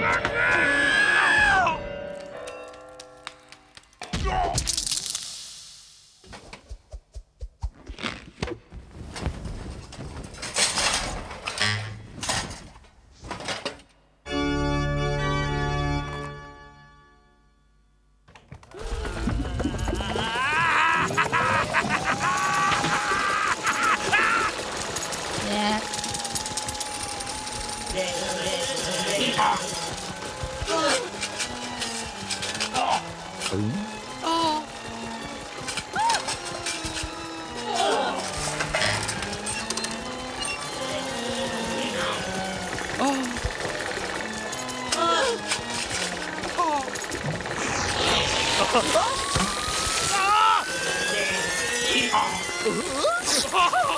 Yeah. 嗯哦。哦。哦。啊啊啊啊一二嗯哈哈哈